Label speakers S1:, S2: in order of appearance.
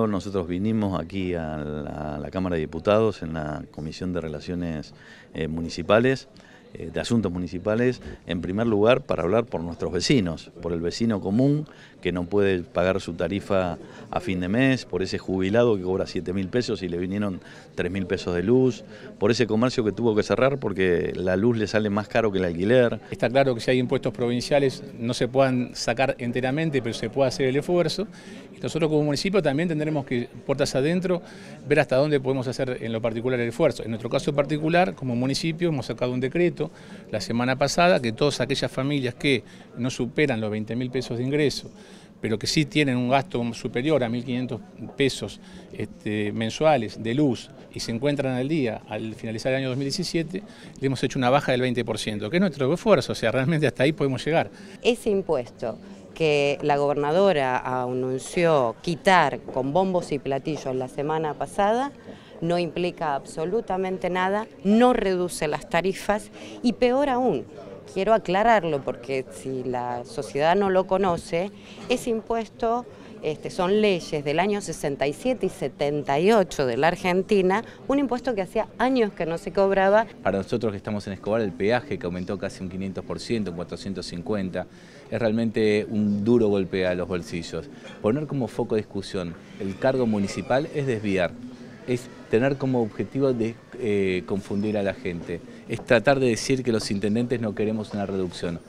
S1: Nosotros vinimos aquí a la, Cámara de Diputados en la Comisión de Relaciones eh, Municipales de asuntos municipales, en primer lugar para hablar por nuestros vecinos, por el vecino común que no puede pagar su tarifa a fin de mes, por ese jubilado que cobra 7 mil pesos y le vinieron 3 mil pesos de luz, por ese comercio que tuvo que cerrar porque la luz le sale más caro que el alquiler.
S2: Está claro que si hay impuestos provinciales no se puedan sacar enteramente, pero se puede hacer el esfuerzo. Y nosotros como municipio también tendremos que, puertas adentro, ver hasta dónde podemos hacer en lo particular el esfuerzo. En nuestro caso particular, como municipio, hemos sacado un decreto la semana pasada que todas aquellas familias que no superan los 20 mil pesos de ingreso, pero que sí tienen un gasto superior a 1.500 pesos este, mensuales de luz y se encuentran al día al finalizar el año 2017, le hemos hecho una baja del 20%, que es nuestro esfuerzo, o sea, realmente hasta ahí podemos llegar.
S3: Ese impuesto que la gobernadora anunció quitar con bombos y platillos la semana pasada, no implica absolutamente nada, no reduce las tarifas y peor aún, quiero aclararlo porque si la sociedad no lo conoce, ese impuesto este, son leyes del año 67 y 78 de la Argentina, un impuesto que hacía años que no se cobraba.
S4: Para nosotros que estamos en Escobar, el peaje que aumentó casi un 500%, un 450, es realmente un duro golpe a los bolsillos. Poner como foco de discusión el cargo municipal es desviar es tener como objetivo de eh, confundir a la gente, es tratar de decir que los intendentes no queremos una reducción.